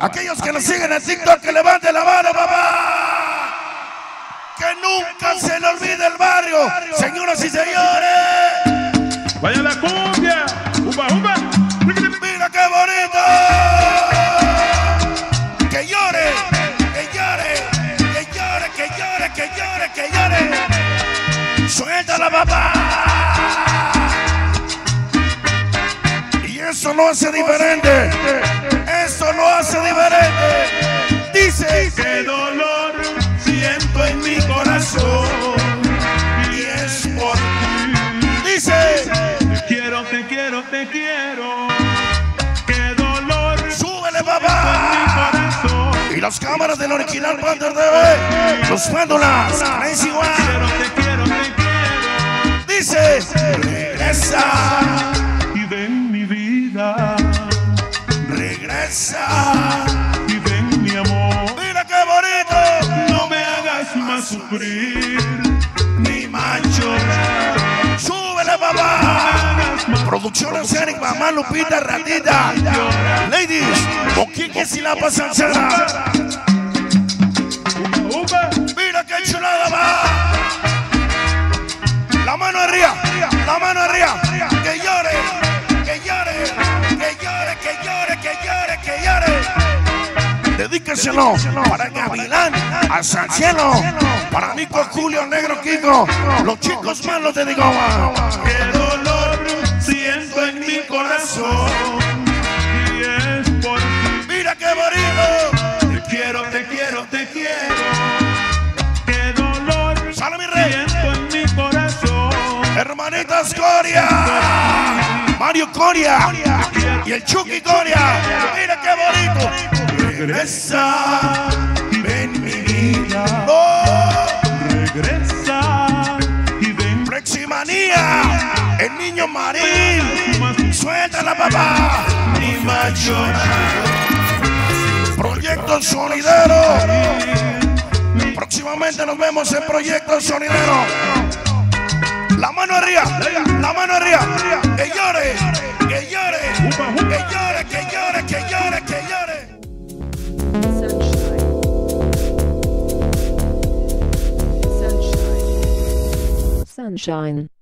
Aquellos que nos siguen en TikTok, que levanten la mano, papá. Que nunca se le olvide el barrio. Señoras y señores. Vaya la cumbia. Uba, uba. Mira qué bonito. Que llore, que llore, que llore, que llore, que llore, que llore. Suéltala, papá. Y eso lo hace diferente. Eso lo hace te quiero, te quiero. Qué dolor súbele, papá. Y las cámaras del original Panther TV, los péndulas, Crazy Quiero, One. te quiero, te quiero. Dice, regresa, Y ven mi vida. regresa. Y ven mi amor. Mira qué bonito, No me hagas más sufrir. mi macho. Súbele, papá. Mamá Lupita, Ratita. Ladies, con quién que si la pasan. Mira qué chulada va. La mano arriba, la mano arriba. Que llore, que llore, que llore, que llore, que llore, que llore. Dedíqueselo para Gavilán, a San Cielo, para Nico Julio Negro Kiko, los chicos malos de Digoma. Hermanitas Coria, Mario Coria y el Chucky Coria. Mira qué bonito. Regresa, ven mi vida. Oh, Regresa y ven Preximanía, el niño marín. Suéltala, papá. Ni macho. Proyecto Sonidero. Próximamente nos vemos en Proyecto Sonidero. La mano arriba, la mano arriba. Que llore, que llore, que llore, que llore, que llore, que llore. Sunshine. Sunshine.